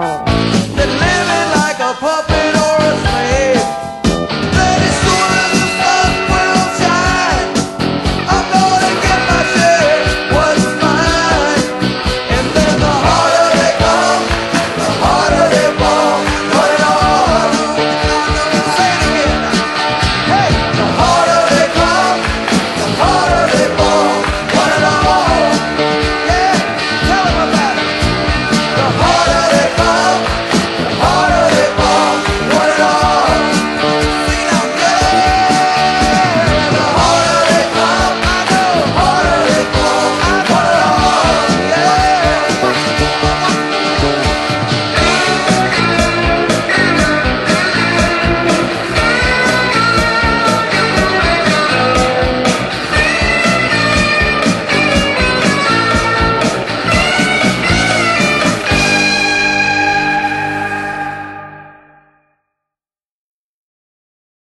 like a puppet.